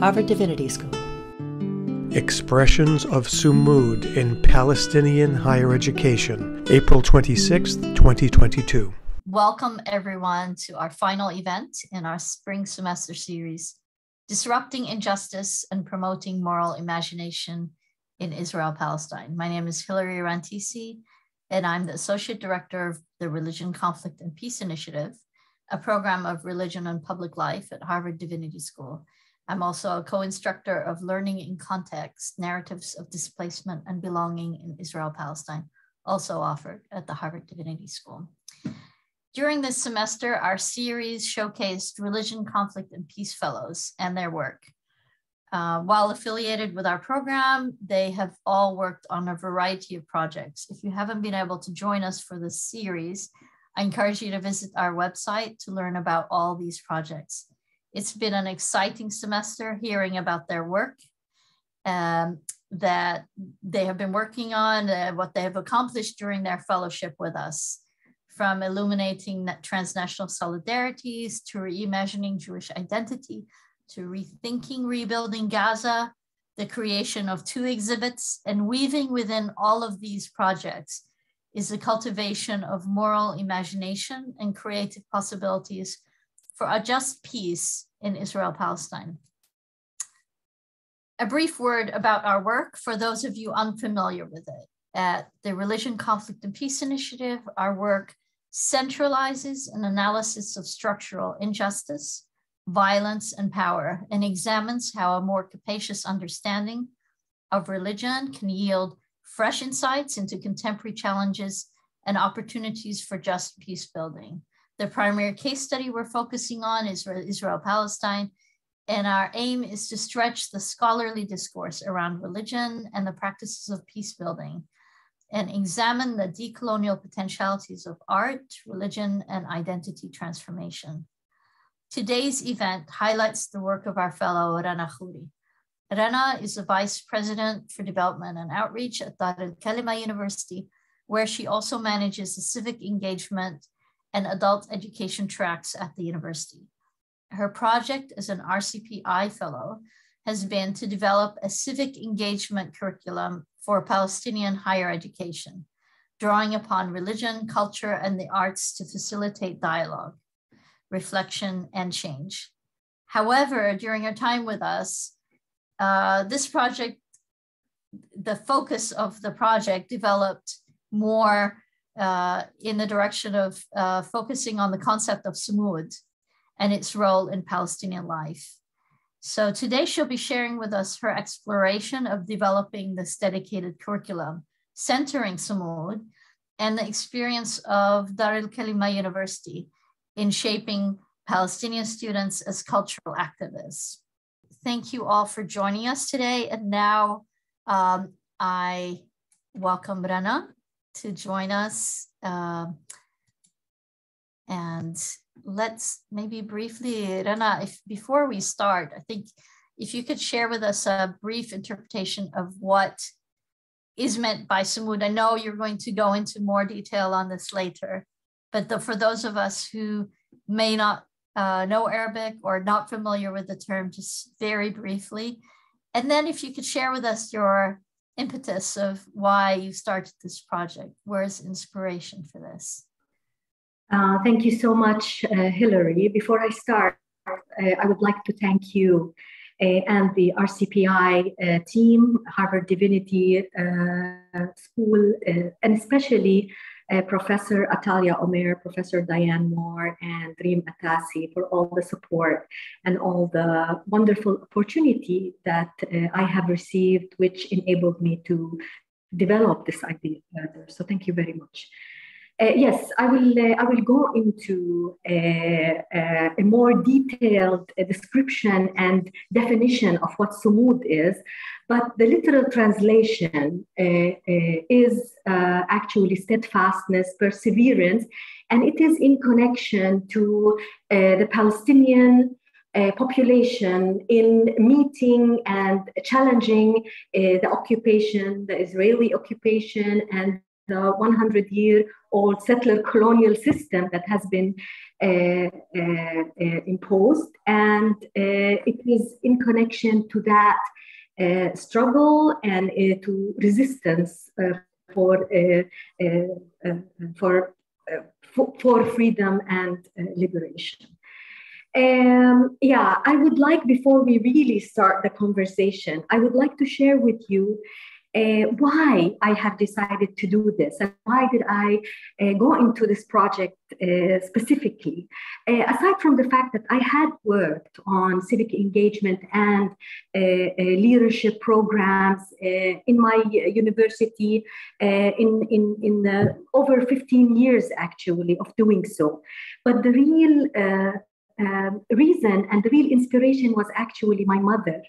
Harvard Divinity School. Expressions of Sumud in Palestinian Higher Education, April 26, 2022. Welcome, everyone, to our final event in our spring semester series, Disrupting Injustice and Promoting Moral Imagination in Israel Palestine. My name is Hilary Rantisi, and I'm the Associate Director of the Religion, Conflict, and Peace Initiative, a program of religion and public life at Harvard Divinity School. I'm also a co-instructor of Learning in Context, Narratives of Displacement and Belonging in Israel Palestine, also offered at the Harvard Divinity School. During this semester, our series showcased Religion, Conflict, and Peace Fellows and their work. Uh, while affiliated with our program, they have all worked on a variety of projects. If you haven't been able to join us for this series, I encourage you to visit our website to learn about all these projects. It's been an exciting semester hearing about their work um, that they have been working on, uh, what they have accomplished during their fellowship with us, from illuminating transnational solidarities to reimagining Jewish identity to rethinking rebuilding Gaza, the creation of two exhibits, and weaving within all of these projects is the cultivation of moral imagination and creative possibilities for a just peace in Israel Palestine. A brief word about our work for those of you unfamiliar with it. At the Religion, Conflict, and Peace Initiative, our work centralizes an analysis of structural injustice violence, and power, and examines how a more capacious understanding of religion can yield fresh insights into contemporary challenges and opportunities for just peace building. The primary case study we're focusing on is Israel Palestine, and our aim is to stretch the scholarly discourse around religion and the practices of peace building and examine the decolonial potentialities of art, religion, and identity transformation. Today's event highlights the work of our fellow Rana Khoury. Rana is the Vice President for Development and Outreach at Dar Al-Kalima University, where she also manages the civic engagement and adult education tracks at the university. Her project as an RCPI fellow has been to develop a civic engagement curriculum for Palestinian higher education, drawing upon religion, culture, and the arts to facilitate dialogue reflection, and change. However, during her time with us, uh, this project, the focus of the project developed more uh, in the direction of uh, focusing on the concept of Sumud and its role in Palestinian life. So today she'll be sharing with us her exploration of developing this dedicated curriculum centering Sumud and the experience of Dar Al-Kalima University in shaping Palestinian students as cultural activists. Thank you all for joining us today. And now um, I welcome Rana to join us. Uh, and let's maybe briefly, Rana, if before we start, I think if you could share with us a brief interpretation of what is meant by Sumud. I know you're going to go into more detail on this later, but the, for those of us who may not uh, know Arabic or not familiar with the term, just very briefly. And then if you could share with us your impetus of why you started this project, where's inspiration for this? Uh, thank you so much, uh, Hilary. Before I start, uh, I would like to thank you uh, and the RCPI uh, team, Harvard Divinity School, and especially uh, Professor Atalia Omer, Professor Diane Moore, and Reem Atasi for all the support and all the wonderful opportunity that uh, I have received, which enabled me to develop this idea further. So thank you very much. Uh, yes, I will. Uh, I will go into a, uh, uh, a more detailed uh, description and definition of what sumud is, but the literal translation is actually steadfastness, perseverance, and it is in connection to the Palestinian uh, population in meeting and challenging uh, the occupation, the Israeli occupation, and the 100 year old settler colonial system that has been uh, uh, uh imposed, and uh, it is in connection to that uh, struggle and to resistance for for for freedom and liberation. Um, yeah, I would like, before we really start the conversation, I would like to share with you uh, why I have decided to do this and why did I uh, go into this project uh, specifically. Aside from the fact that I had worked on civic engagement and leadership programs in my university in, in, in over 15 years actually of doing so. But the real reason and the real inspiration was actually my mother,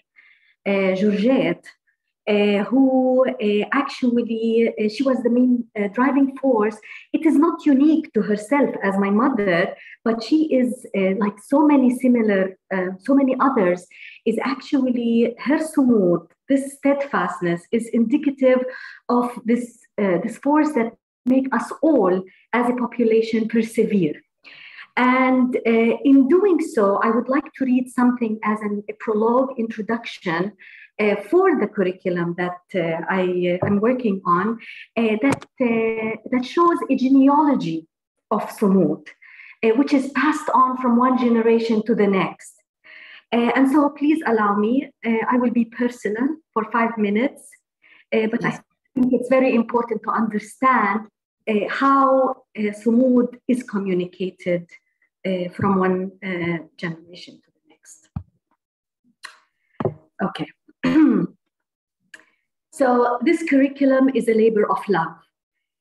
Georgette, uh, who uh, actually uh, she was the main uh, driving force. It is not unique to herself as my mother but she is uh, like so many similar uh, so many others is actually her sumud this steadfastness is indicative of this this force that make us all as a population persevere. And in doing so i would like to read something as an, a prologue introduction uh, for the curriculum that uh, I am uh, working on that, that shows a genealogy of Sumud, which is passed on from one generation to the next. and so please allow me, I will be personal for five minutes, but I think it's very important to understand uh, how uh, Sumud is communicated uh, from one generation to the next. Okay. so this curriculum is a labor of love.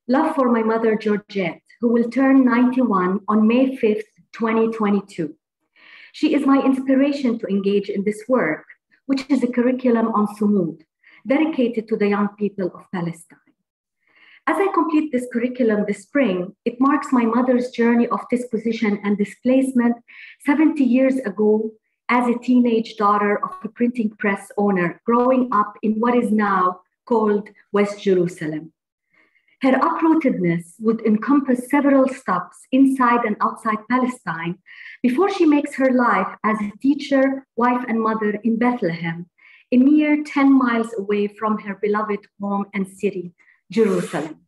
Love for my mother, Georgette, who will turn 91 on May 5th, 2022. She is my inspiration to engage in this work, which is a curriculum on Sumud, dedicated to the young people of Palestine. As I complete this curriculum this spring, it marks my mother's journey of disposition and displacement 70 years ago as a teenage daughter of a printing press owner growing up in what is now called West Jerusalem. Her uprootedness would encompass several stops inside and outside Palestine before she makes her life as a teacher, wife, and mother in Bethlehem, a mere 10 miles away from her beloved home and city, Jerusalem.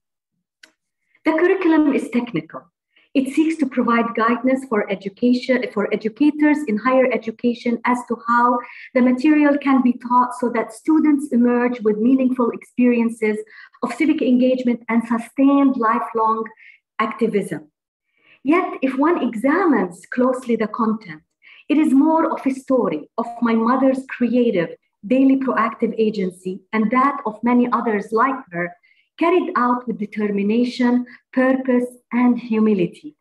The curriculum is technical. It seeks to provide guidance for education for educators in higher education as to how the material can be taught so that students emerge with meaningful experiences of civic engagement and sustained lifelong activism. Yet, if one examines closely the content, it is more of a story of my mother's creative, daily proactive agency and that of many others like her carried out with determination, purpose, and humility.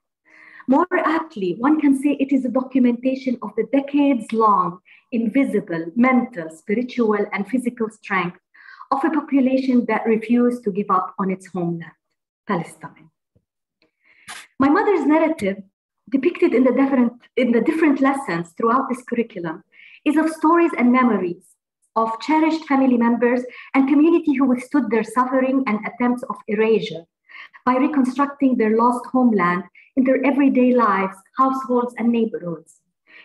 More aptly, one can say it is a documentation of the decades long, invisible, mental, spiritual, and physical strength of a population that refused to give up on its homeland, Palestine. My mother's narrative, depicted in the different, in the different lessons throughout this curriculum, is of stories and memories of cherished family members and community who withstood their suffering and attempts of erasure by reconstructing their lost homeland in their everyday lives, households, and neighborhoods.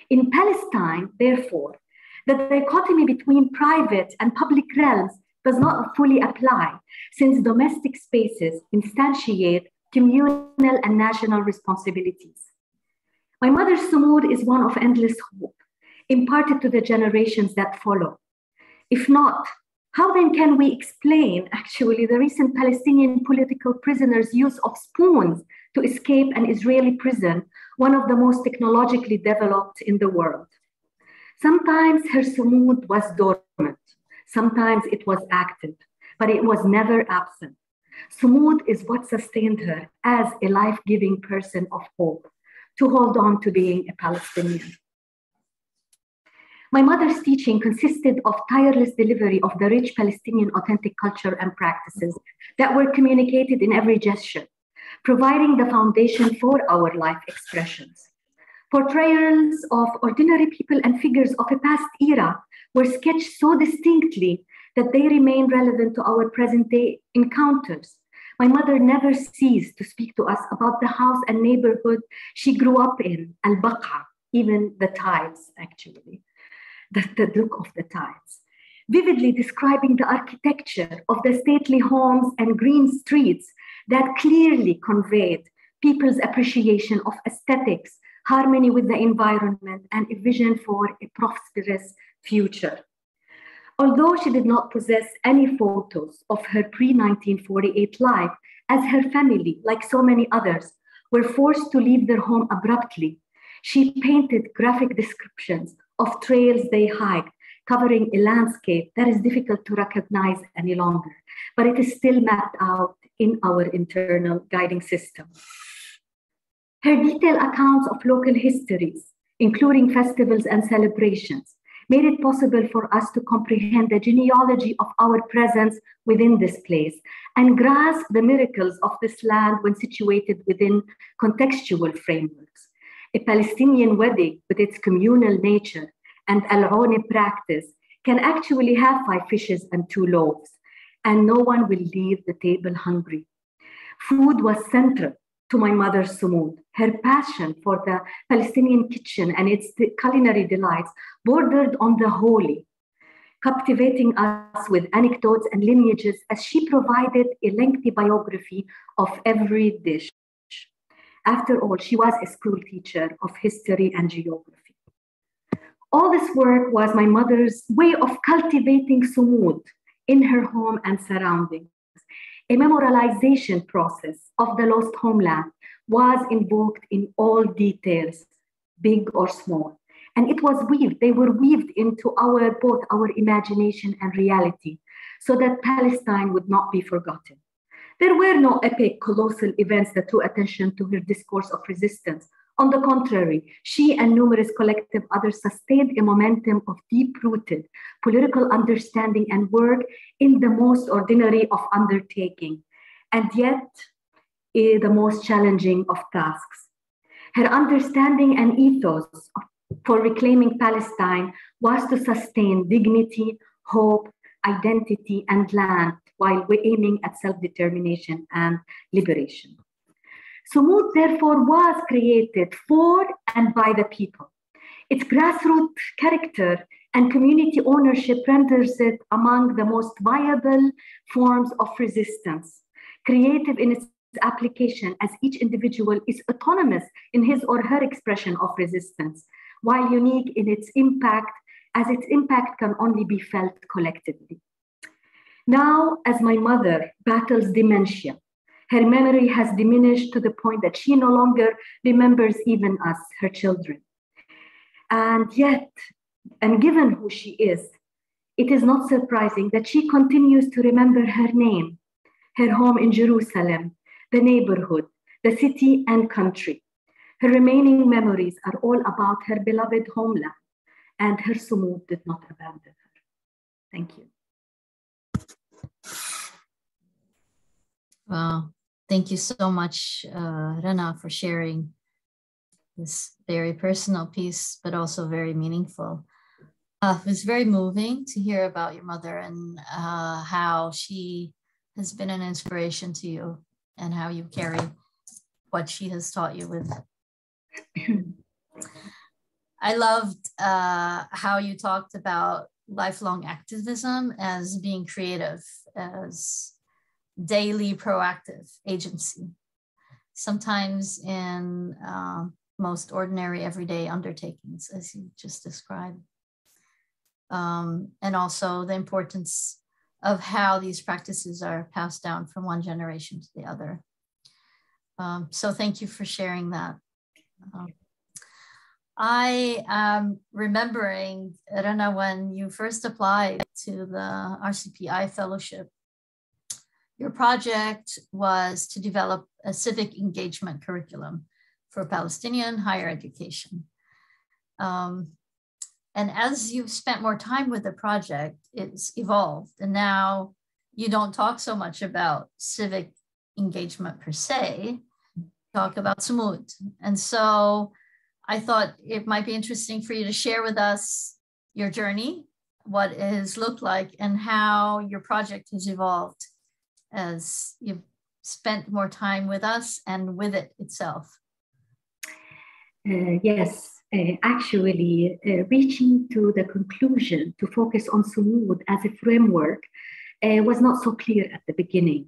In Palestine, therefore, the dichotomy between private and public realms does not fully apply, since domestic spaces instantiate communal and national responsibilities. My mother's Sumud is one of endless hope, imparted to the generations that follow. If not, how then can we explain actually the recent Palestinian political prisoners' use of spoons to escape an Israeli prison, one of the most technologically developed in the world? Sometimes her sumud was dormant, sometimes it was active, but it was never absent. Sumud is what sustained her as a life giving person of hope to hold on to being a Palestinian. My mother's teaching consisted of tireless delivery of the rich Palestinian authentic culture and practices that were communicated in every gesture, providing the foundation for our life expressions. Portrayals of ordinary people and figures of a past era were sketched so distinctly that they remain relevant to our present day encounters My mother never ceased to speak to us about the house and neighborhood she grew up in, Al Baqa, even the tiles, actually, the, the look of the tiles, vividly describing the architecture of the stately homes and green streets that clearly conveyed people's appreciation of aesthetics, harmony with the environment, and a vision for a prosperous future. Although she did not possess any photos of her pre 1948 life, as her family, like so many others, were forced to leave their home abruptly, she painted graphic descriptions of trails they hiked, covering a landscape that is difficult to recognize any longer, but it is still mapped out in our internal guiding system. Her detailed accounts of local histories, including festivals and celebrations, made it possible for us to comprehend the genealogy of our presence within this place and grasp the miracles of this land when situated within contextual frameworks. A Palestinian wedding with its communal nature and al practice can actually have five fishes and two loaves, and no one will leave the table hungry. Food was central to my mother's sumud. Her passion for the Palestinian kitchen and its culinary delights bordered on the holy, captivating us with anecdotes and lineages as she provided a lengthy biography of every dish. After all, she was a school teacher of history and geography. All this work was my mother's way of cultivating sumud in her home and surroundings a memorialization process of the lost homeland was invoked in all details, big or small. And it was weaved, they were weaved into our both our imagination and reality, so that Palestine would not be forgotten. There were no epic, colossal events that drew attention to her discourse of resistance on the contrary, she and numerous collective others sustained a momentum of deep rooted political understanding and work in the most ordinary of undertaking, and yet eh, the most challenging of tasks. Her understanding and ethos for reclaiming Palestine was to sustain dignity, hope, identity, and land while we're aiming at self determination and liberation. Sumud, therefore, was created for and by the people. Its grassroots character and community ownership renders it among the most viable forms of resistance, creative in its application as each individual is autonomous in his or her expression of resistance, while unique in its impact, as its impact can only be felt collectively. Now, as my mother battles dementia, her memory has diminished to the point that she no longer remembers even us, her children. And yet, and given who she is, it is not surprising that she continues to remember her name, her home in Jerusalem, the neighborhood, the city and country. Her remaining memories are all about her beloved homeland, and her sumud did not abandon her. Thank you. Wow. Thank you so much, uh, Rana, for sharing this very personal piece, but also very meaningful. Uh, it was very moving to hear about your mother and uh, how she has been an inspiration to you and how you carry what she has taught you with. I loved uh, how you talked about lifelong activism as being creative, as daily proactive agency. Sometimes in uh, most ordinary everyday undertakings, as you just described. Um, and also the importance of how these practices are passed down from one generation to the other. Um, so thank you for sharing that. Um, I am remembering, I don't know, when you first applied to the RCPI fellowship, your project was to develop a civic engagement curriculum for Palestinian higher education. Um, and as you've spent more time with the project, it's evolved. And now you don't talk so much about civic engagement per se, talk about Sumud. And so I thought it might be interesting for you to share with us your journey, what it has looked like, and how your project has evolved as you've spent more time with us and with it itself. Uh, yes, uh, actually, uh, reaching to the conclusion to focus on Sumud as a framework uh, was not so clear at the beginning.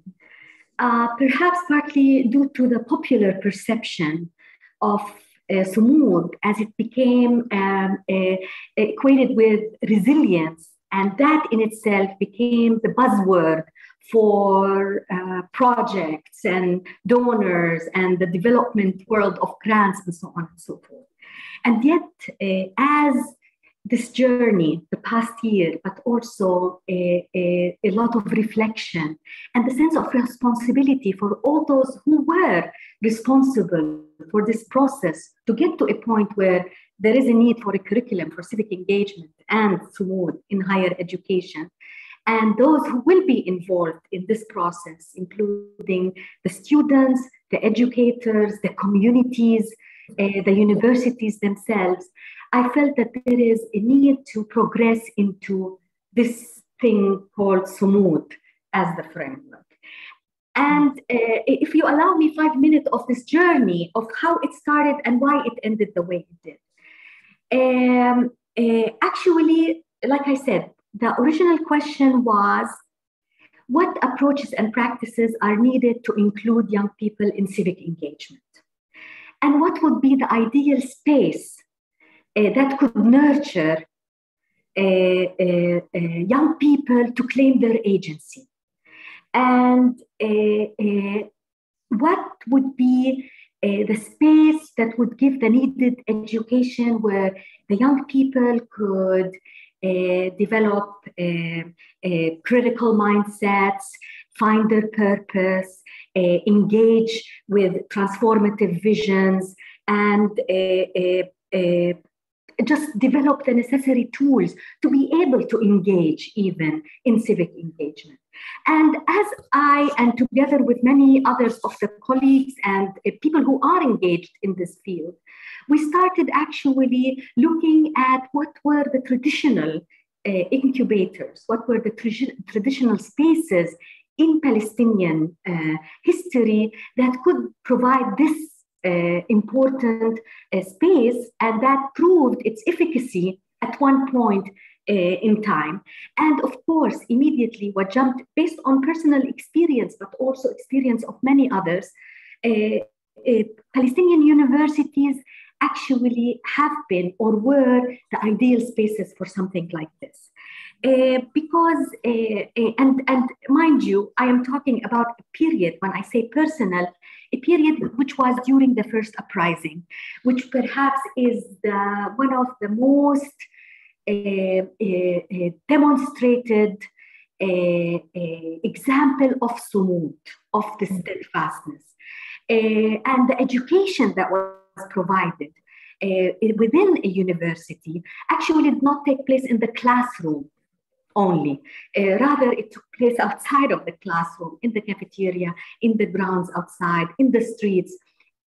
Uh, perhaps partly due to the popular perception of uh, Sumud as it became um, equated with resilience, and that in itself became the buzzword for uh, projects and donors and the development world of grants and so on and so forth. And yet, uh, as this journey, the past year, but also a, a, a, lot of reflection and the sense of responsibility for all those who were responsible for this process to get to a point where there is a need for a curriculum for civic engagement and Sumud in higher education. And those who will be involved in this process, including the students, the educators, the communities, uh, the universities themselves, I felt that there is a need to progress into this thing called Sumud as the framework. And uh, if you allow me five minutes of this journey of how it started and why it ended the way it did. Um, uh, actually, like I said, the original question was what approaches and practices are needed to include young people in civic engagement? And what would be the ideal space uh, that could nurture uh, uh, young people to claim their agency? And what would be uh, the space that would give the needed education where the young people could uh, develop uh, critical mindsets, find their purpose, engage with transformative visions, and just develop the necessary tools to be able to engage even in civic engagement. And as I, and together with many others of the colleagues and uh, people who are engaged in this field, we started actually looking at what were the traditional uh, incubators, what were the tra- traditional spaces in Palestinian uh, history that could provide this uh, important uh, space, and that proved its efficacy at one point in time. And of course, immediately what jumped based on personal experience, but also experience of many others, uh, uh, Palestinian universities actually have been or were the ideal spaces for something like this. Uh, because, uh, uh, and, and mind you, I am talking about a period, when I say personal, a period which was during the first uprising, which perhaps is the, one of the most demonstrated example of sumud, of the mm. steadfastness. and the education that was provided uh, within a university actually did not take place in the classroom only. Uh, rather, it took place outside of the classroom, in the cafeteria, in the grounds outside, in the streets,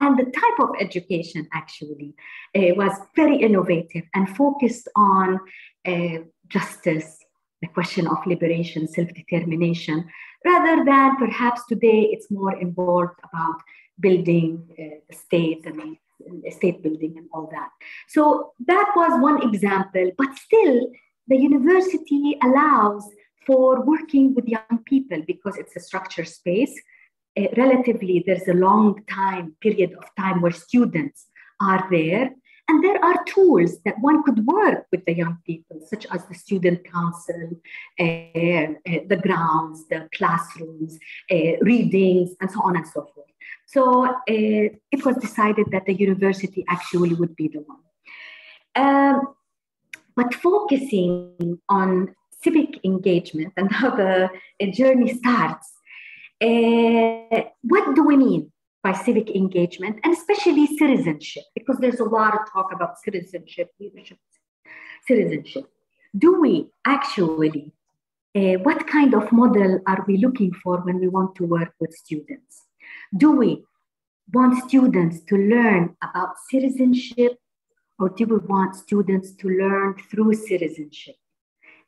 and the type of education actually uh, was very innovative and focused on uh, justice, the question of liberation, self determination, rather than perhaps today it's more involved about building uh, the state and state building and all that. So that was one example, but still, the university allows for working with young people because it's a structured space uh, relatively there's a long time period of time where students are there. And there are tools that one could work with the young people such as the student council uh, uh, the grounds the classrooms uh, readings and so on and so forth. So it was decided that the university actually would be the one. Um, but focusing on civic engagement and how the journey starts uh, what do we mean by civic engagement and especially citizenship? Because there's a lot of talk about citizenship, leadership, citizenship. Do we actually, uh, what kind of model are we looking for when we want to work with students? Do we want students to learn about citizenship or do we want students to learn through citizenship?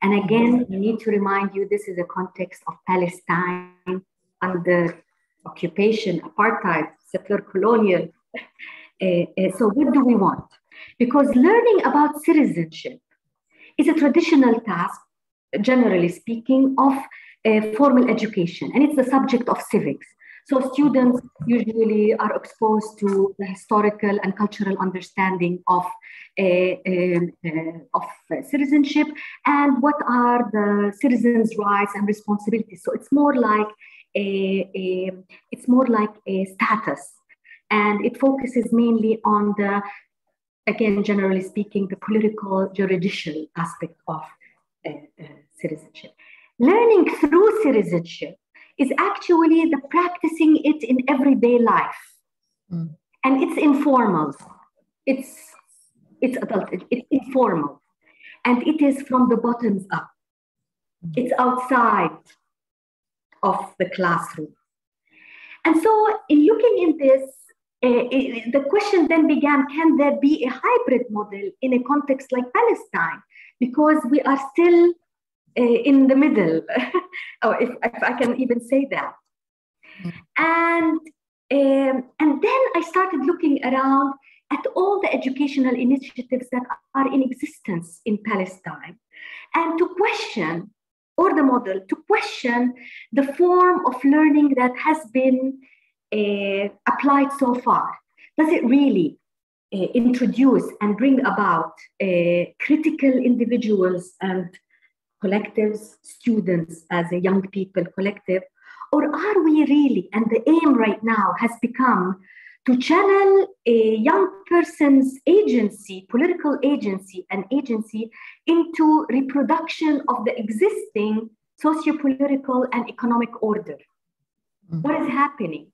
And again, I need to remind you this is a context of Palestine under occupation, apartheid, settler colonial. Uh, uh, so, what do we want? Because learning about citizenship is a traditional task, generally speaking, of uh, formal education, and it's the subject of civics. So students usually are exposed to the historical and cultural understanding of, uh, uh, of citizenship and what are the citizens' rights and responsibilities. So it's more like a, a it's more like a status, and it focuses mainly on the, again, generally speaking, the political juridical aspect of uh, uh citizenship. Learning through citizenship is actually the practicing it in everyday life. Mm. And it's informal. It's it's adult, it's informal. And it is from the bottoms up. Mm. It's outside of the classroom. And so, in looking in this, uh, it, the question then began can there be a hybrid model in a context like Palestine? Because we are still uh, in the middle, or if, if, I can even say that. And um, and then I started looking around at all the educational initiatives that are in existence in Palestine, and to question or the model to question the form of learning that has been uh, applied so far. Does it really uh, introduce and bring about uh, critical individuals and collectives, students as a young people collective? Or are we really, and the aim right now has become to channel a young person's agency, political agency, and agency into reproduction of the existing socio-political and economic order. Mm-hmm. What is happening?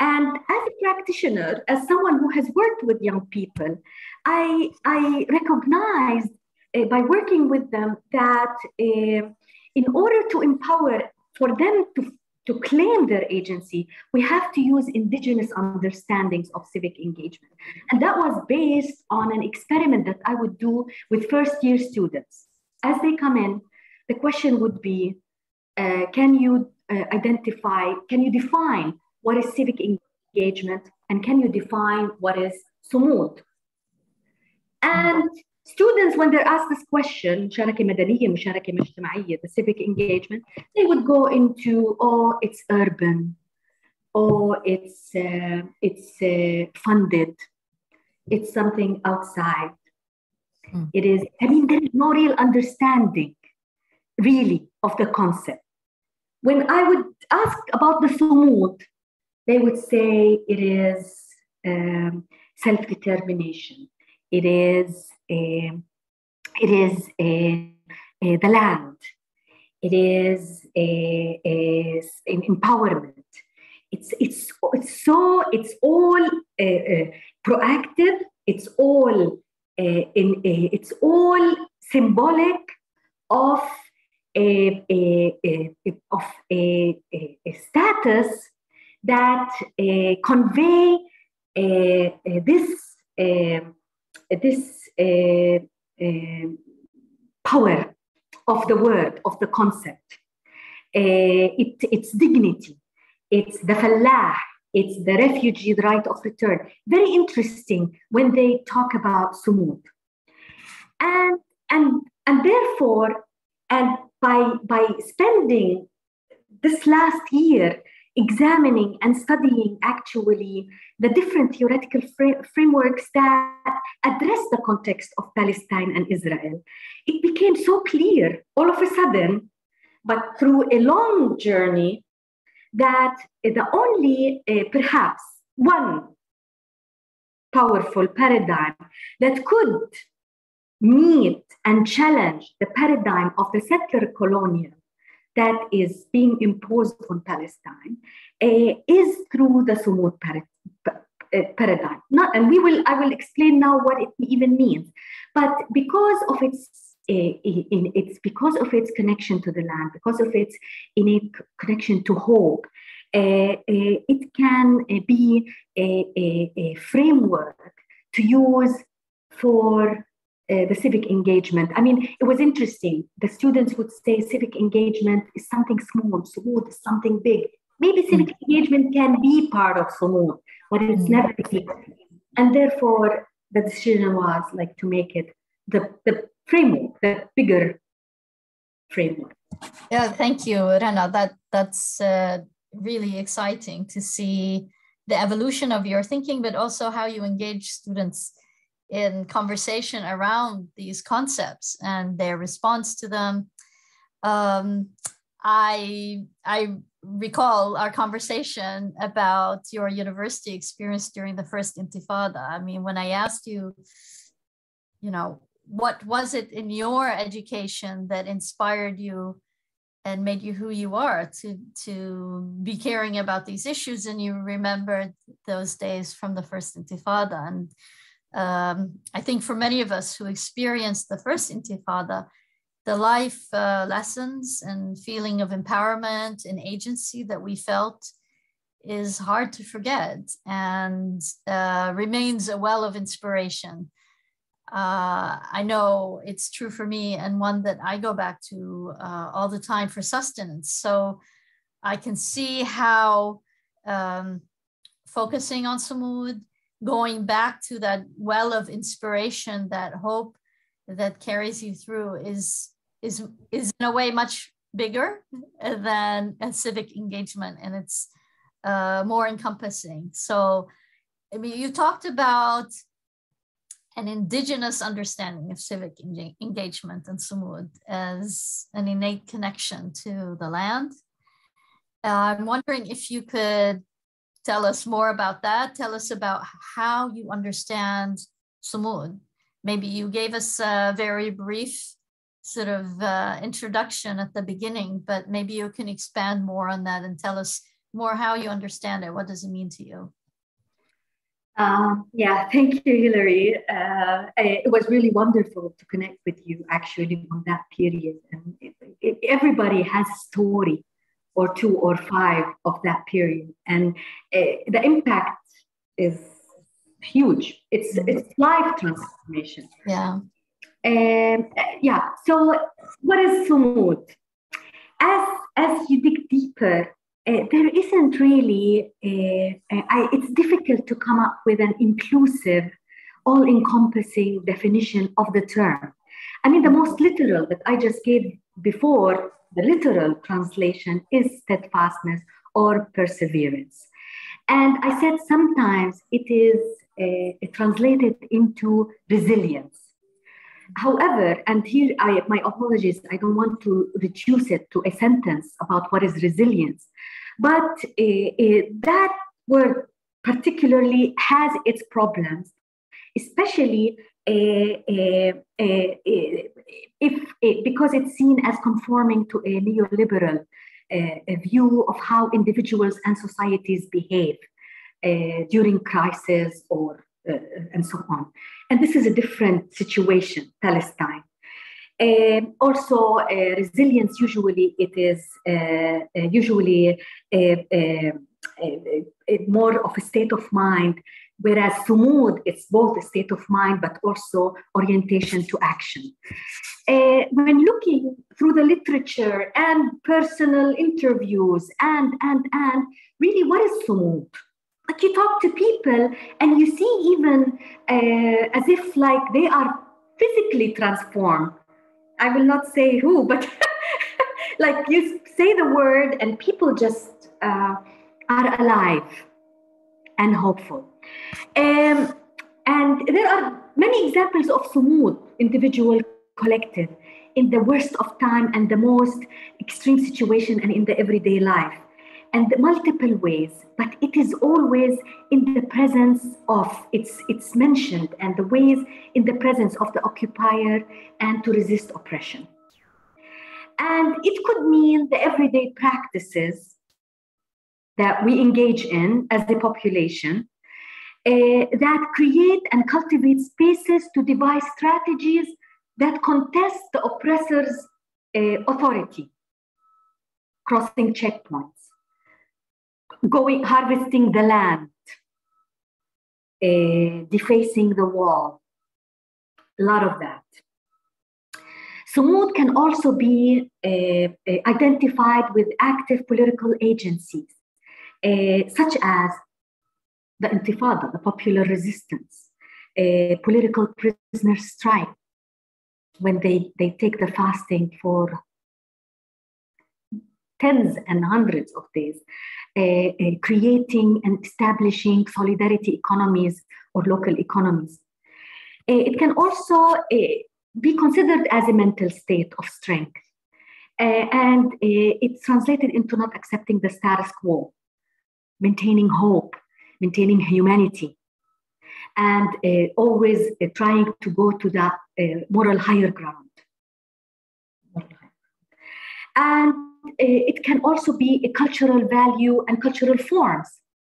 And as a practitioner, as someone who has worked with young people, I, I recognized uh, by working with them that uh, in order to empower for them to, to claim their agency, we have to use indigenous understandings of civic engagement. And that was based on an experiment that I would do with first year students. As they come in, the question would be uh, can you uh, identify, can you define what is civic engagement and can you define what is sumud? And students, when they're asked this question, مشاركة مدنية, مشاركة مجتمعية, the civic engagement, they would go into, oh, it's urban, oh, it's, uh, it's uh, funded, it's something outside. Mm. It is, I mean, there is no real understanding, really, of the concept. When I would ask about the sumud, they would say it is um, self determination, it is Eh, it is the land. It is a, empowerment. It's it's it's so it's all uh, uh, proactive. It's all in it's all symbolic of a, a, a of a, status that convey this this power of the word, of the concept. It, its dignity, it's the fallah, it's the refugee right of return. Very interesting when they talk about sumud. And, and, and therefore, and by, by spending this last year examining and studying actually the different theoretical fra- frameworks that address the context of Palestine and Israel, it became so clear all of a sudden, but through a long journey, that the only, uh, perhaps, one powerful paradigm that could meet and challenge the paradigm of the settler colonial that is being imposed on Palestine uh, is through the Sumud uh, paradigm. Not, and we will, I will explain now what it even means. But because of its uh, in, it's because of its connection to the land, because of its innate connection to hope, uh, it can be a, a, a, framework to use for uh, the civic engagement. I mean, it was interesting. The students would say civic engagement is something small, is something big. maybe civic engagement can be part of Sumud, but it's mm. never And therefore, the decision was like to make it the, the framework, the bigger framework. Yeah, thank you, Rana. That that's uh, really exciting to see the evolution of your thinking, but also how you engage students in conversation around these concepts and their response to them. Um, I I recall our conversation about your university experience during the first Intifada. I mean, when I asked you, you know, what was it in your education that inspired you and made you who you are to to be caring about these issues and you remembered those days from the first intifada and um, i think for many of us who experienced the first intifada the life uh, lessons and feeling of empowerment and agency that we felt is hard to forget and uh, remains a well of inspiration uh, I know it's true for me and one that I go back to uh, all the time for sustenance. So I can see how um, focusing on Sumud, going back to that well of inspiration, that hope that carries you through is is is in a way much bigger than a civic engagement and it's uh, more encompassing. So I mean, you talked about an indigenous understanding of civic engagement and Sumud as an innate connection to the land. Uh, I'm wondering if you could tell us more about that. Tell us about how you understand Sumud. Maybe you gave us a very brief sort of uh, introduction at the beginning, but maybe you can expand more on that and tell us more how you understand it. What does it mean to you? Uh, yeah, thank you, Hilary. Uh, it was really wonderful to connect with you actually on that period. And it, it, everybody has a story or two or five of that period. And uh, the impact is huge. It's, mm-hmm. it's life transformation. Yeah. And yeah, so what is Sumud? As, as you dig deeper uh, there isn't really, uh, I, it's difficult to come up with an inclusive, all encompassing definition of the term. I mean, the most literal that I just gave before, the literal translation is steadfastness or perseverance. And I said sometimes it is uh, translated into resilience. However, and here I, my apologies, I don't want to reduce it to a sentence about what is resilience. But uh, uh, that word particularly has its problems, especially Uh, uh, uh, if because it's seen as conforming to a neoliberal a view of how individuals and societies behave during crisis or and so on. And this is a different situation, Palestine. Um, also, uh, resilience usually it is uh, uh usually more of a state of mind, whereas sumud it's both a state of mind but also orientation to action. Uh, when looking through the literature and personal interviews and and and really, what is sumud? Like you talk to people and you see even uh, as if like they are physically transformed I will not say who, but like you say the word and people just uh, are alive and hopeful. Um, and there are many examples of sumud, individual, collective, in the worst of time and the most extreme situation and in the everyday life. And multiple ways but it is always in the presence of it's it's mentioned and the ways in the presence of the occupier and to resist oppression. And it could mean the everyday practices that we engage in as the population that create and cultivate spaces to devise strategies that contest the oppressor's uh, authority. Crossing checkpoints. Going harvesting the land, uh, defacing the wall, a lot of that. Sumud can also be uh, identified with active political agencies uh, such as the Intifada, the popular resistance, a political prisoner strike, when they, they take the fasting for tens and hundreds of days, uh, uh, creating and establishing solidarity economies or local economies. Uh, it can also be considered as a mental state of strength. And it's translated into not accepting the status quo, maintaining hope, maintaining humanity, and always trying to go to the moral higher ground. And it can also be a cultural value and cultural forms,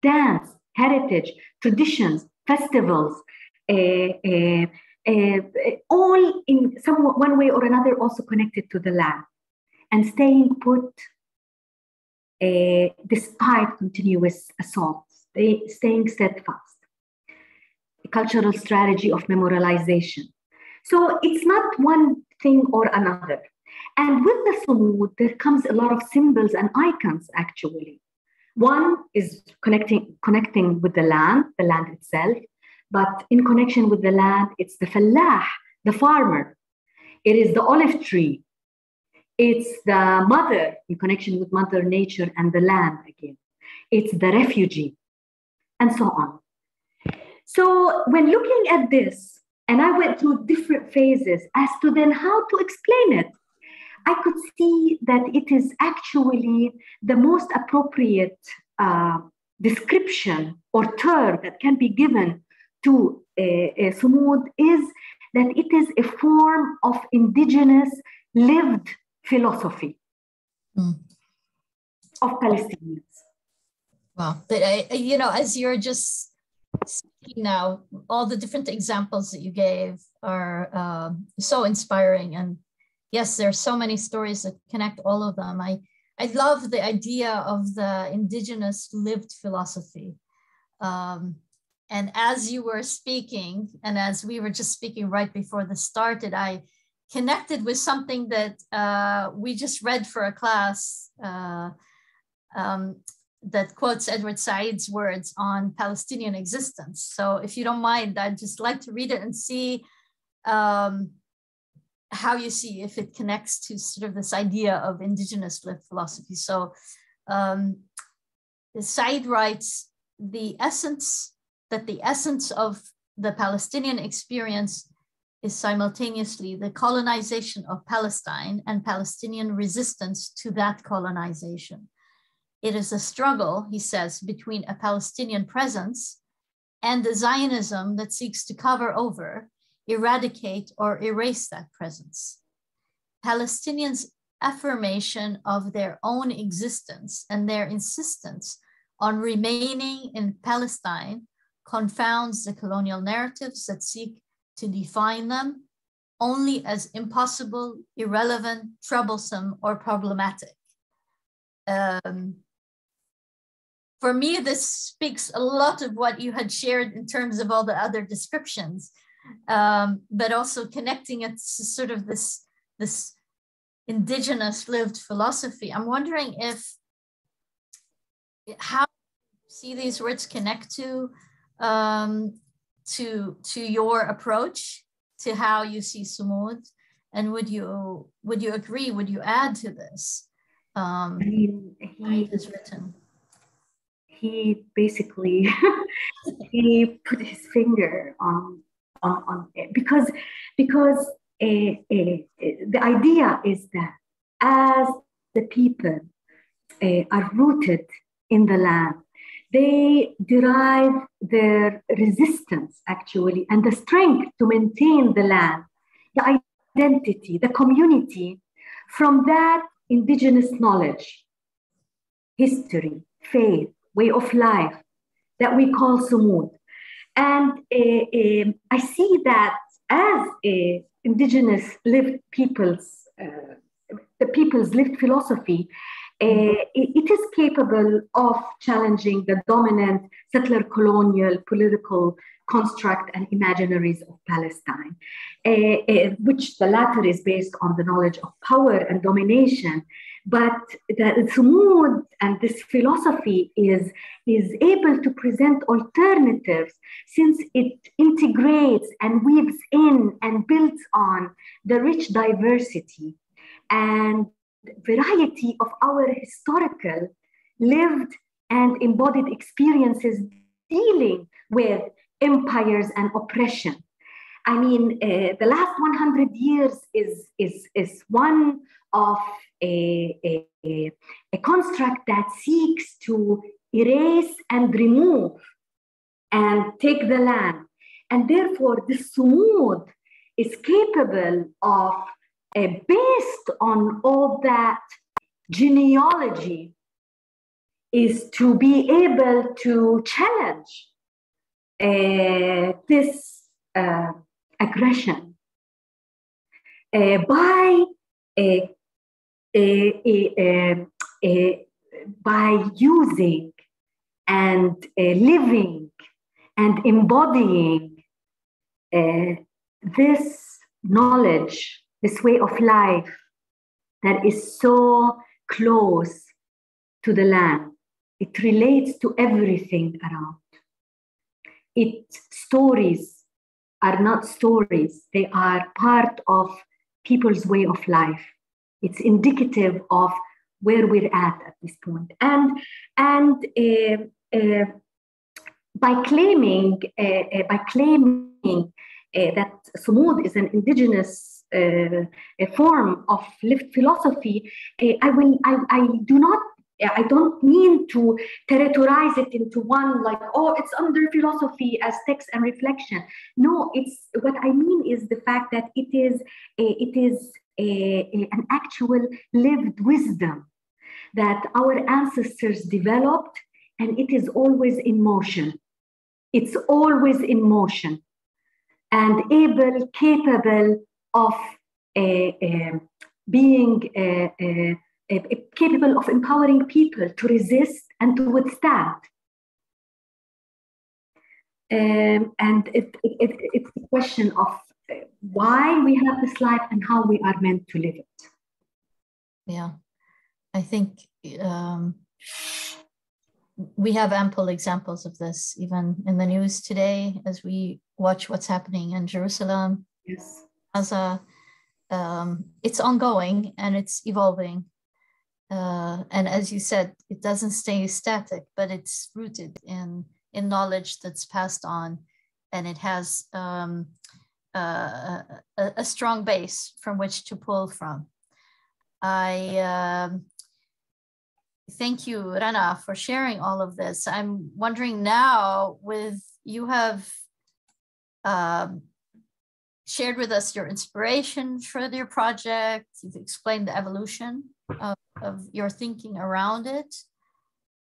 dance, heritage, traditions, festivals, uh, uh, uh, all in some one way or another also connected to the land and staying put despite continuous assaults, they, staying steadfast. A cultural strategy of memorialization. So it's not one thing or another. And with the sumud, there comes a lot of symbols and icons actually. One is connecting, connecting with the land, the land itself, but in connection with the land, it's the fallah, the farmer. It is the olive tree. It's the mother in connection with Mother Nature and the land again. It's the refugee, and so on. So when looking at this, and I went through different phases as to then how to explain it, I could see that it is actually the most appropriate uh, description or term that can be given to uh, uh, Sumud is that it is a form of indigenous lived philosophy mm. of Palestinians. Wow. But, uh, you know, as you're just speaking now, all the different examples that you gave are uh, so inspiring. And yes, there are so many stories that connect all of them. I, I love the idea of the indigenous lived philosophy. Um, and as you were speaking, and as we were just speaking right before this started, I connected with something that uh, we just read for a class uh, um, that quotes Edward Said's words on Palestinian existence. So, if you don't mind, I'd just like to read it and see um, how you see if it connects to sort of this idea of indigenous lived philosophy. So, um, Said writes the essence that the essence of the Palestinian experience is simultaneously the colonization of Palestine and Palestinian resistance to that colonization. It is a struggle, he says, between a Palestinian presence and the Zionism that seeks to cover over, eradicate, or erase that presence. Palestinians' affirmation of their own existence and their insistence on remaining in Palestine confounds the colonial narratives that seek to define them only as impossible, irrelevant, troublesome, or problematic. Um, for me, this speaks a lot of what you had shared in terms of all the other descriptions, um, but also connecting it to sort of this, this indigenous lived philosophy. I'm wondering if how see these words connect to um, to to your approach to how you see sumud and would you would you agree would you add to this um mean, he is written he basically he put his finger on on, on it. Because because uh, uh, the idea is that as the people uh, are rooted in the land they derive their resistance actually and the strength to maintain the land, the identity, the community from that indigenous knowledge, history, faith, way of life that we call sumud. And uh, uh, I see that as a indigenous lived people's, uh, the people's lived philosophy, uh, it is capable of challenging the dominant settler colonial political construct and imaginaries of Palestine, uh, uh, which the latter is based on the knowledge of power and domination but the Sumud and this philosophy is, is able to present alternatives since it integrates and weaves in and builds on the rich diversity and variety of our historical lived and embodied experiences dealing with empires and oppression. I mean, uh, the last 100 years is, is, is one of a, a, a construct that seeks to erase and remove and take the land. And therefore, the sumud is capable of, uh, based on all that genealogy, is to be able to challenge uh, this uh, aggression uh, by eh, eh, by using and living and embodying this knowledge, this way of life that is so close to the land. It relates to everything around. Its stories are not stories, they are part of people's way of life. It's indicative of where we're at at this point. And, and uh, uh, by claiming, uh, by claiming that Sumud is an indigenous form of lived philosophy, I, will, I, I do not I don't mean to territorize it into one like, oh, it's under philosophy as text and reflection. No, it's what I mean is the fact that it is a, it is a, a, an actual lived wisdom that our ancestors developed, and it is always in motion. It's always in motion, and able, capable of being. Capable of empowering people to resist and to withstand. Um, and it, it, it's a question of uh, why we have this life and how we are meant to live it. Yeah, I think um, we have ample examples of this, even in the news today, as we watch what's happening in Jerusalem. Yes. Gaza, um, it's ongoing and it's evolving. Uh, and as you said, it doesn't stay static, but it's rooted in in knowledge that's passed on, and it has um, uh, a, a, strong base from which to pull from. I um, thank you, Rana, for sharing all of this. I'm wondering now, with you have um, shared with us your inspiration for your project. You've explained the evolution of, of your thinking around it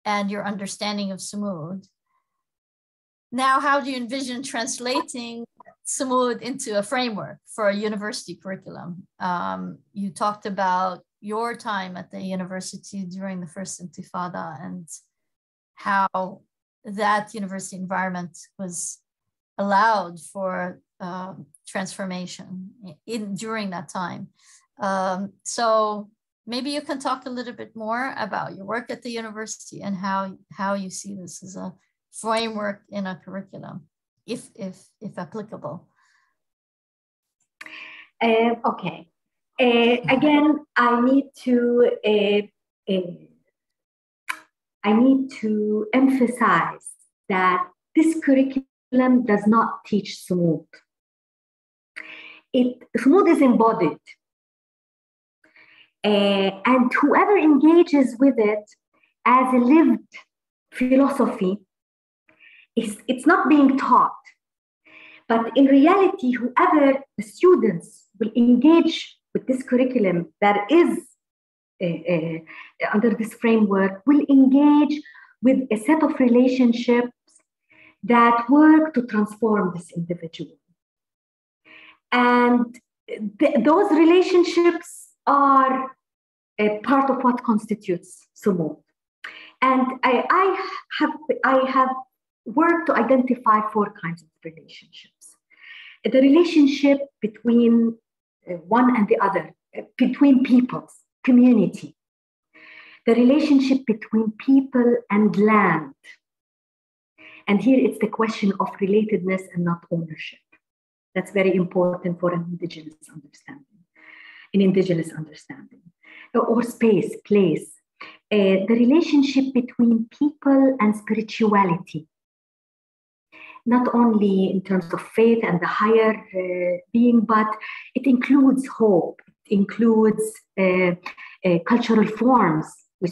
and your understanding of Sumud. Now, how do you envision translating Sumud into a framework for a university curriculum? Um, you talked about your time at the university during the first Intifada and how that university environment was allowed for um, transformation in during that time. Um, so maybe you can talk a little bit more about your work at the university and how how you see this as a framework in a curriculum, if if if applicable. Uh, okay. Uh, again, I need to uh, I need to emphasize that this curriculum does not teach sumud. It sumud is embodied uh, and whoever engages with it as a lived philosophy, is, it's not being taught. But in reality, whoever the students will engage with this curriculum that is uh, uh, under this framework will engage with a set of relationships that work to transform this individual. And th- those relationships are a part of what constitutes Sumud. And I, I, have, I have worked to identify four kinds of relationships. The relationship between uh, one and the other, uh, between peoples, community, the relationship between people and land. And here it's the question of relatedness and not ownership. That's very important for an indigenous understanding, an indigenous understanding. Or space, place. Uh, the relationship between people and spirituality not only in terms of faith and the higher uh, being, but it includes hope, it includes uh, uh, cultural forms. A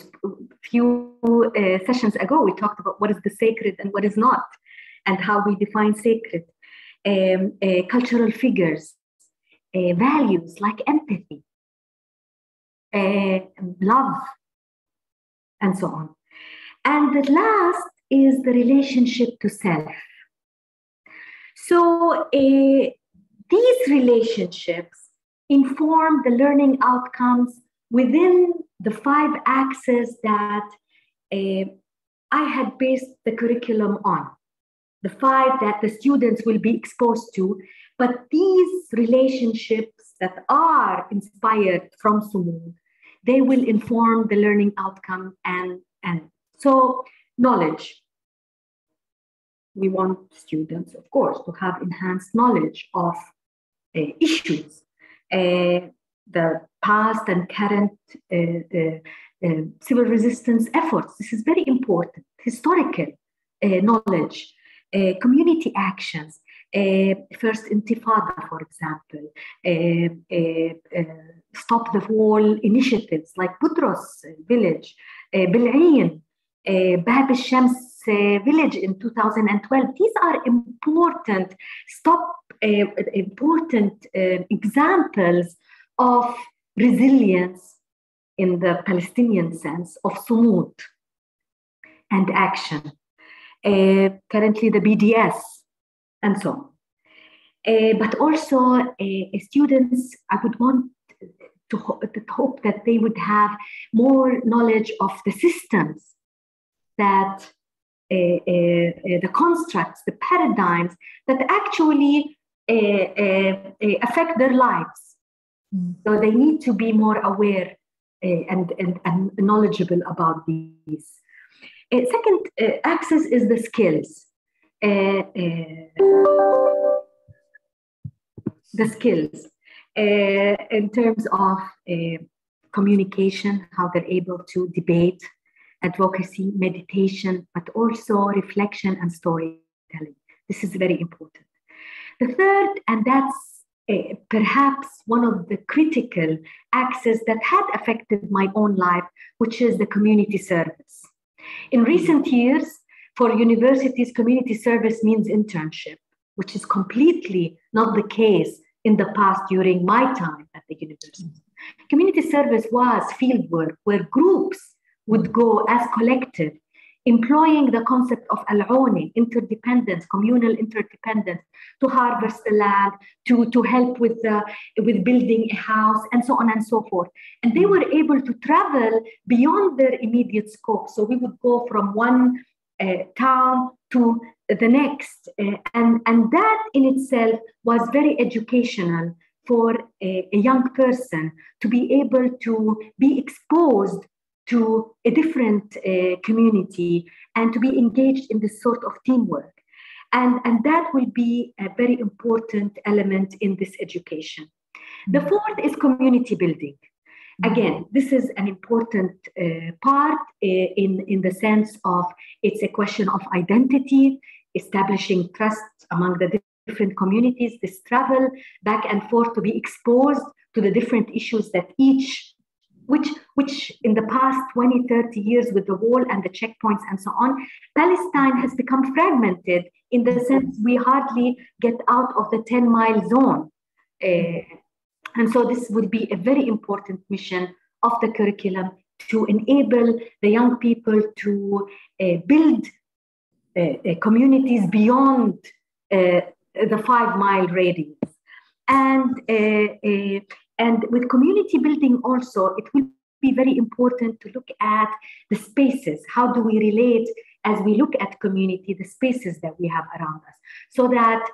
few uh, sessions ago, we talked about what is the sacred and what is not, and how we define sacred. Um, uh, cultural figures, uh, values like empathy, love, and so on. And the last is the relationship to self so uh, these relationships inform the learning outcomes within the five axes that uh, I had based the curriculum on, the five that the students will be exposed to. But these relationships that are inspired from Sumud, they will inform the learning outcome and, and so knowledge, we want students, of course, to have enhanced knowledge of uh, issues, uh, the past and current uh, uh, uh civil resistance efforts. This is very important. Historical uh, knowledge, community actions. Eh, first Intifada, for example, eh, eh, stop the wall initiatives like Budrus village, Bil'in, Bab al-Shams village in 2012. These are important stop uh, important uh, examples of resilience in the Palestinian sense of sumud and action. Uh, currently, the BDS and so on. Uh, but also, uh, students, I would want to, ho- to hope that they would have more knowledge of the systems that uh, uh, uh, the constructs, the paradigms that actually affect their lives. Mm. So they need to be more aware and, and, and knowledgeable about these. second axis is the skills. The skills uh, in terms of uh, communication, how they're able to debate, advocacy, meditation, but also reflection and storytelling. This is very important. The third, and that's uh, perhaps one of the critical axes that had affected my own life, which is the community service. In recent years, for universities, community service means internship, which is completely not the case in the past during my time at the university. Community service was fieldwork where groups would go as collective, employing the concept of al-awni, interdependence, communal interdependence, to harvest the land, to, to help with, the, with building a house, and so on and so forth. And they were able to travel beyond their immediate scope. So we would go from one town to the next. Uh, and, and that in itself was very educational for a, a, young person to be able to be exposed to a different uh, community and to be engaged in this sort of teamwork. And, and that will be a very important element in this education. The fourth is community building. Again, this is an important uh, part uh, in, in the sense of it's a question of identity, establishing trust among the different communities, this travel back and forth to be exposed to the different issues that each which, which in the past 20, 30 years with the wall and the checkpoints and so on, Palestine has become fragmented in the sense we hardly get out of the 10 mile zone. Uh, and so this would be a very important mission of the curriculum to enable the young people to uh, build uh, communities beyond the five mile radius. And and with community building also, it will be very important to look at the spaces. How do we relate as we look at community, the spaces that we have around us? So that,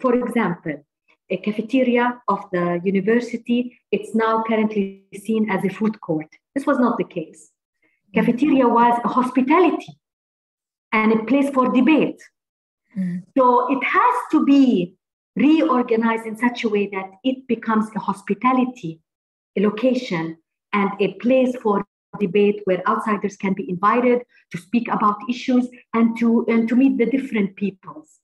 for example, a cafeteria of the university, it's now currently seen as a food court. This was not the case. Cafeteria was a hospitality and a place for debate. Mm. So it has to be reorganized in such a way that it becomes a hospitality, a location, and a place for debate where outsiders can be invited to speak about issues and to and to meet the different peoples.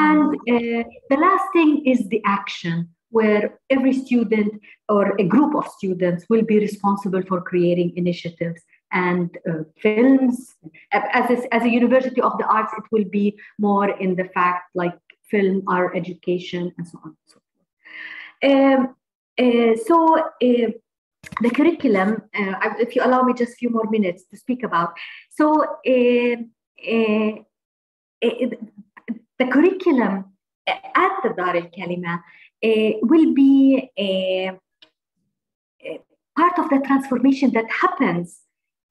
And uh, the last thing is the action, where every student or a group of students will be responsible for creating initiatives and uh, films. As a, as a university of the arts, it will be more in the fact like film, art education, and so on and so forth. Um, uh, so uh, the curriculum, uh, if you allow me just a few more minutes to speak about. So uh, uh, the curriculum eh, at the Dar Al-Kalima eh, will be a, a part of the transformation that happens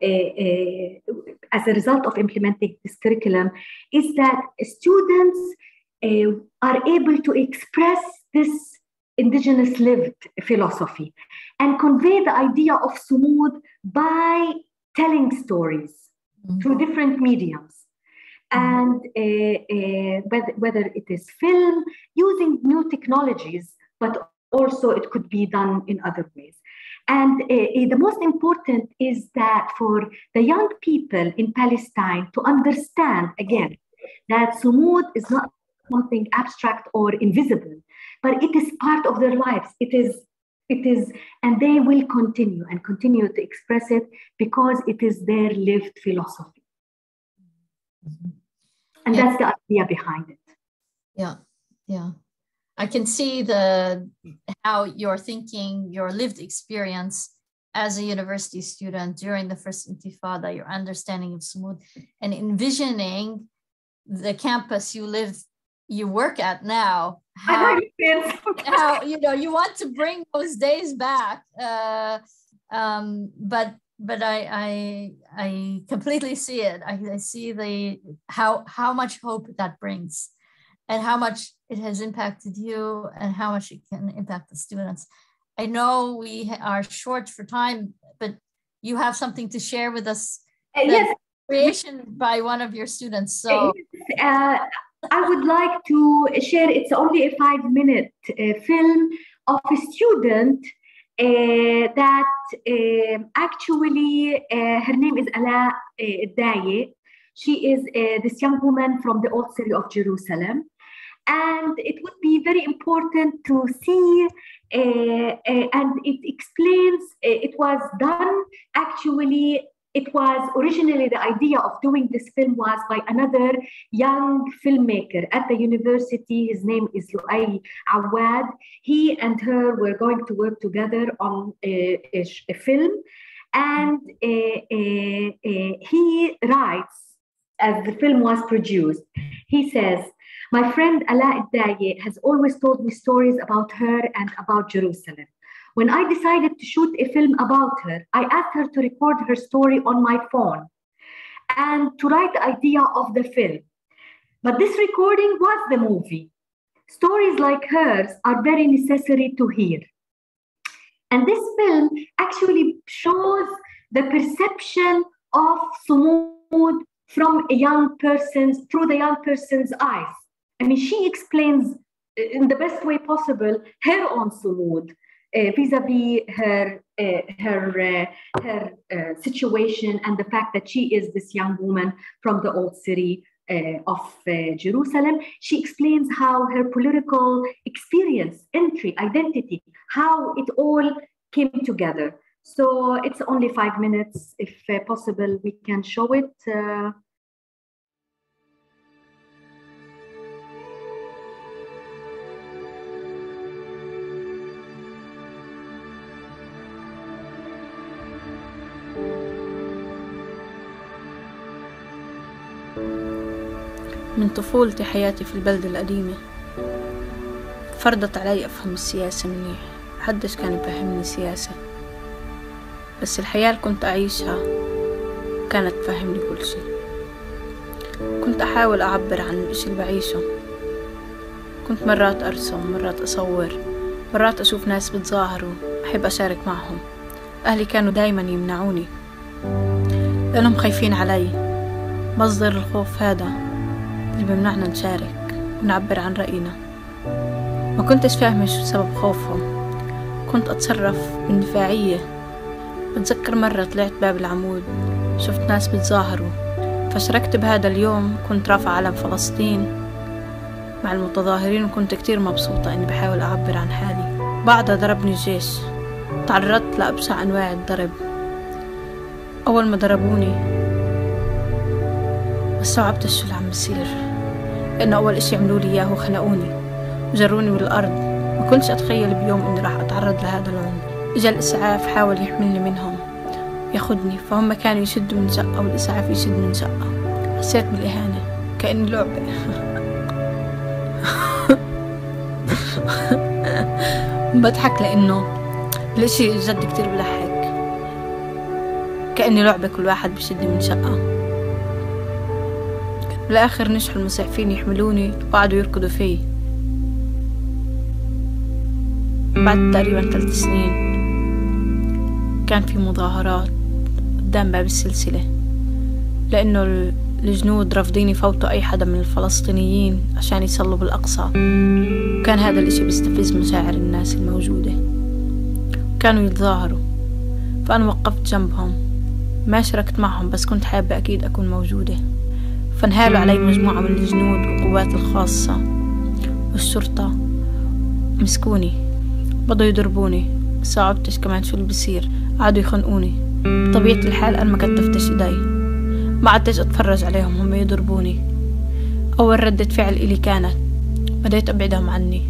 as a result of implementing this curriculum is that students are able to express this indigenous lived philosophy and convey the idea of sumud by telling stories mm-hmm. through different mediums and uh, uh, whether, whether it is film using new technologies but also it could be done in other ways and uh, the most important is that for the young people in Palestine to understand again that Sumud is not something abstract or invisible, but it is part of their lives. It is, it is, and they will continue and continue to express it because it is their lived philosophy. Mm-hmm. And that's the idea behind it. Yeah, yeah. I can see the how you're thinking, your lived experience as a university student during the first intifada, your understanding of Sumud, and envisioning the campus you live, you work at now. How, how you know you want to bring those days back, uh, um, but but I, I I completely see it. I, I see the how how much hope that brings and how much it has impacted you and how much it can impact the students. I know we are short for time, but you have something to share with us. Uh, yes. Creation by one of your students. So uh, I would like to share, it's only a five minute uh, film of a student uh, that uh, actually, uh, her name is Ala Daye. She is this young woman from the old city of Jerusalem and it would be very important to see uh, uh, and it explains uh, it was done actually it was originally the idea of doing this film was by another young filmmaker at the university. His name is Luay Awad. He and her were going to work together on a, a, a film, and uh, uh, uh, he writes as the film was produced. He says, my friend Ala Daye has always told me stories about her and about Jerusalem. When I decided to shoot a film about her, I asked her to record her story on my phone and to write the idea of the film. But this recording was the movie. Stories like hers are very necessary to hear. And this film actually shows the perception of Sumud from a young person's, through the young person's eyes. I mean, she explains in the best way possible her own sumud vis-a-vis her uh, her uh, her uh, situation and the fact that she is this young woman from the old city uh, of uh, Jerusalem. She explains how her political experience, entry, identity, how it all came together. So it's only five minutes. If possible, we can show it. من طفولتي حياتي في البلدة القديمة فرضت علي أفهم السياسة منيح محدش كان يفهمني سياسة بس الحياة اللي كنت أعيشها كانت تفهمني كل شي. كنت أحاول أعبر عن الإشي اللي بعيشه كنت مرات أرسم مرات أصور مرات أشوف ناس بتظاهروا أحب أشارك معهم أهلي كانوا دايما يمنعوني لأنهم خايفين علي. مصدر الخوف هذا اللي بمنعنا نشارك ونعبر عن رأينا. ما كنتش فاهمة شو سبب خوفهم. كنت أتصرف باندفاعية بتذكر مرة طلعت باب العمود شفت ناس بتظاهروا فشاركت بهذا اليوم كنت رافعة علم فلسطين. مع المتظاهرين وكنت كتير مبسوطة إني بحاول أعبر عن حالي. بعدها ضربني الجيش. تعرضت لأبشع أنواع الضرب. أول ما ضربوني ما استوعبتش اللي عم بيصير لأنه أول إشي عملوا لي إياه خنقوني وجروني بالأرض ما كنتش أتخيل بيوم إني راح أتعرض لهذا العنف إجا الإسعاف حاول يحملني منهم. ياخدني فهم كانوا يشدوا من شقة والإسعاف يشد من شقة. حسيت بالإهانة كأني لعبة. بضحك لأنه الإشي جد كتير بضحك. كأني لعبة كل واحد بشدني من شقة. بالآخر نجحوا المسعفين يحملوني وقعدوا يركضوا في بعد تقريبا ثلاث سنين كان في مظاهرات قدام باب السلسلة لأنه الجنود رافضين يفوتوا أي حدا من الفلسطينيين عشان يصلوا بالأقصى. وكان هذا الإشي بيستفز مشاعر الناس الموجودة. كانوا يتظاهروا فأنا وقفت جنبهم. ما شاركت معهم بس كنت حابة أكيد أكون موجودة. فانهالوا علي مجموعة من الجنود والقوات الخاصة. والشرطة مسكوني. بدوا يضربوني. صعبتش كمان شو اللي بصير قعدوا يخنقوني. بطبيعة الحال أنا ما كتفتش إيدي. ما عدتش أتفرج عليهم. هم يضربوني. أول ردة فعل إلي كانت. بديت أبعدهم عني.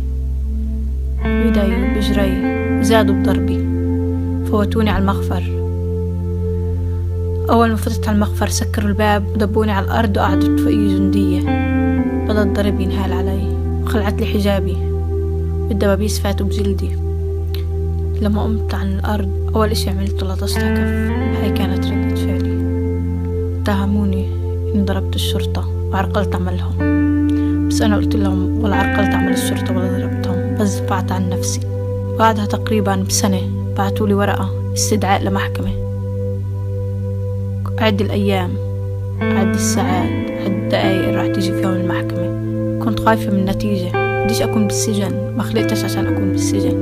بيدي وبجري. وزادوا بضربي. فوتوني على المخفر أول ما فتت على المخفر سكروا الباب ودبوني على الأرض وقعدت فوقي جندية. بدأ الضرب ينهال علي. وخلعت لي حجابي. والدبابيس فاتوا بجلدي. لما قمت عن الأرض أول إشي عملته لطشت كف هاي كانت ردة فعلي. اتهموني إني ضربت الشرطة وعرقلت عملهم. بس أنا قلت لهم ولا عرقلت عمل الشرطة ولا ضربتهم. بس دفعت عن نفسي. بعدها تقريبا بسنة بعتولي ورقة استدعاء لمحكمة. عد الأيام عد الساعات عد الدقايق اللي راح تيجي فيهم المحكمة. كنت خايفة من النتيجة. بديش أكون بالسجن؟ ما خلقتش عشان أكون بالسجن.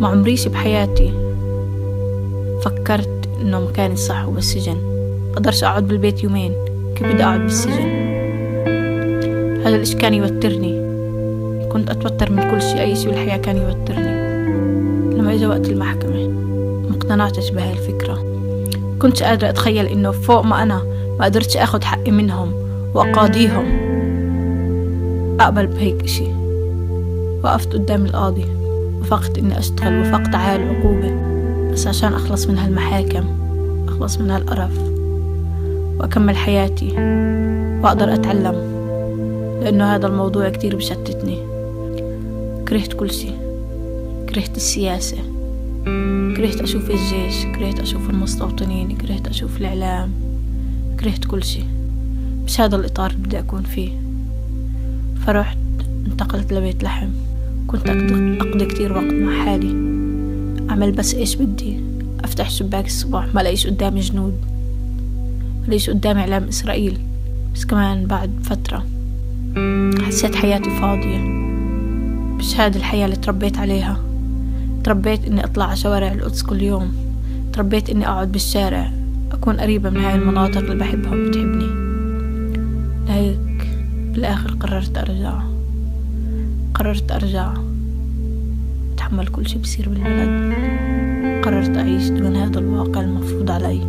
ما عمريش بحياتي فكرت إنه مكاني الصح هو السجن. أقدرش أقعد بالبيت يومين كيف بدي أقعد بالسجن؟ هذا الإشي كان يوترني. كنت أتوتر من كل شيء أي شيء بالحياة كان يوترني. لما إجا وقت المحكمة مقتنعتش بهاي الفكرة. كنتش قادرة أتخيل إنه فوق ما أنا ما قدرتش أخد حقي منهم وأقاضيهم. أقبل بهيك إشي. وقفت قدام القاضي. وافقت إني أشتغل وافقت على العقوبة. بس عشان أخلص من هالمحاكم أخلص من هالقرف. وأكمل حياتي. وأقدر أتعلم. لأنه هذا الموضوع كتير بشتتني. كرهت كل شي. كرهت السياسة. كرهت أشوف الجيش كرهت أشوف المستوطنين كرهت أشوف الإعلام كرهت كل شي مش هذا الإطار بدي أكون فيه. فرحت انتقلت لبيت لحم. كنت أقضي, كتير وقت مع حالي. أعمل بس إيش بدي. أفتح شباك الصبح ما لاقيش قدامي جنود. ما لاقيش قدامي إعلام إسرائيل. بس كمان بعد فترة حسيت حياتي فاضية. مش هذه الحياة اللي تربيت عليها. تربيت إني أطلع على شوارع القدس كل يوم. تربيت إني أقعد بالشارع أكون قريبة من هاي المناطق اللي بحبها وبتحبني لهيك بالآخر قررت أرجع. قررت أرجع. أتحمل كل شي بصير بالبلد. قررت أعيش دون هذا الواقع المفروض علي.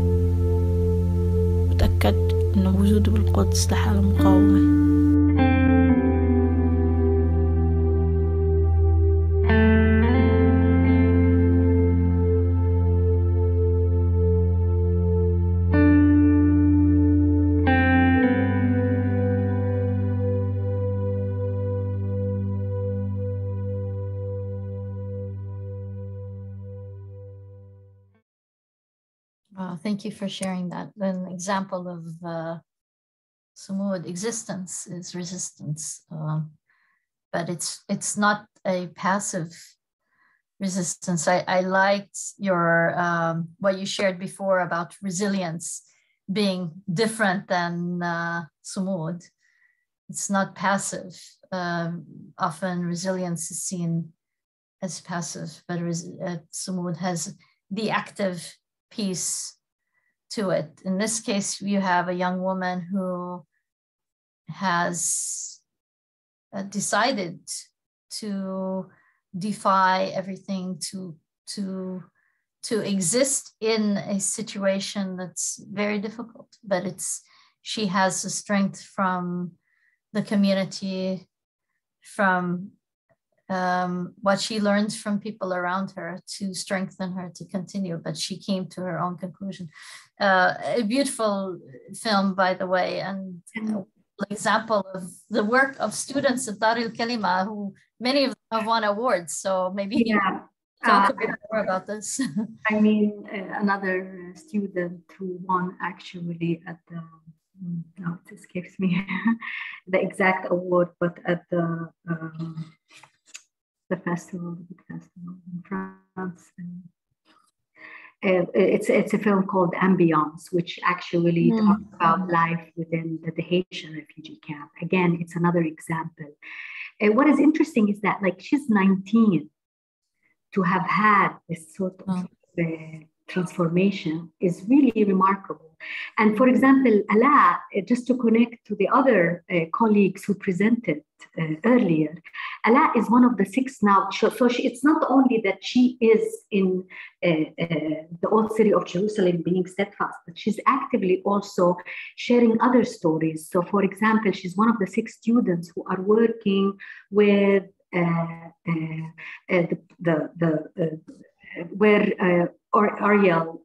وتأكدت إنه وجودي بالقدس لحالة مقاومة. Thank you for sharing that. An example of uh, Sumud existence is resistance, um, but it's it's not a passive resistance. I, I liked your um, what you shared before about resilience being different than uh, Sumud. It's not passive. Um, often resilience is seen as passive, but res- uh, Sumud has the active piece to it. In this case, you have a young woman who has uh, decided to defy everything to to to exist in a situation that's very difficult but it's she has the strength from the community from um, what she learns from people around her to strengthen her to continue but she came to her own conclusion. Uh, a beautiful film by the way and example of the work of students of Dar Al-Kalima who many of them have won awards so maybe Yeah. talk Uh, a bit more about this. I mean, uh, another student who won actually at the, mm, now it escapes me. The exact award, but at the um, the festival, the big festival in France. and, uh, it's it's a film called Ambiance, which actually Mm. talks about life within the, the Dheisheh refugee camp. Again, it's another example. Uh, what is interesting is that like she's 19 to have had this sort of uh, transformation is really remarkable. And for example, Ala, uh, just to connect to the other uh, colleagues who presented uh, earlier, Ala is one of the six now. So, she, it's not only that she is in uh, uh, the old city of Jerusalem being steadfast, but she's actively also sharing other stories. So, for example, she's one of the six students who are working with uh, uh, uh, the, the, the uh, where Ariel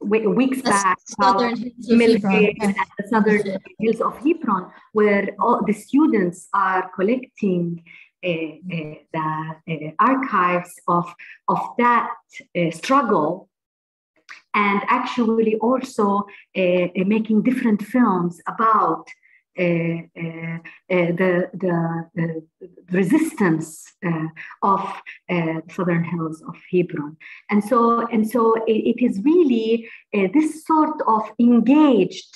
weeks That's back Southern about Hills of military at the southern hills of Hebron, where all the students are collecting uh, uh, the uh, archives of, of that uh, struggle and actually also uh, uh, making different films about the, the, resistance uh, of uh, southern hills of Hebron. And so, and so it, it is really uh, this sort of engaged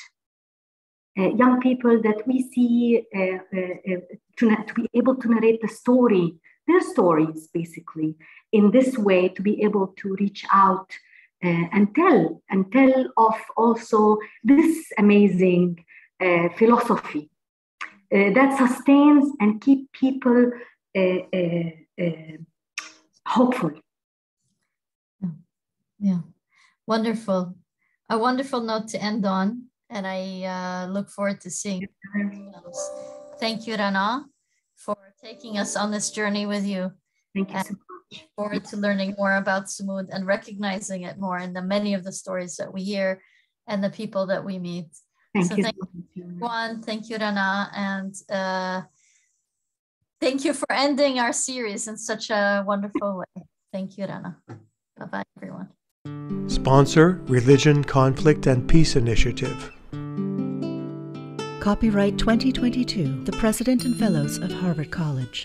uh, young people that we see uh, uh, to, to be able to narrate the story, their stories basically, in this way to be able to reach out and tell and tell of also this amazing philosophy uh, that sustains and keep people uh, uh, uh, hopeful. Yeah, wonderful. A wonderful note to end on, and I uh, look forward to seeing. Thank you, Rana, for taking us on this journey with you. Thank you so much. Forward to learning more about Sumud and recognizing it more in the many of the stories that we hear and the people that we meet. Thank So you. thank you, much. Everyone, thank you, Rana, and uh, thank you for ending our series in such a wonderful way. Thank you, Rana. Bye bye, everyone. Sponsor Religion, Conflict, and Peace Initiative. Copyright 2022, the President and Fellows of Harvard College.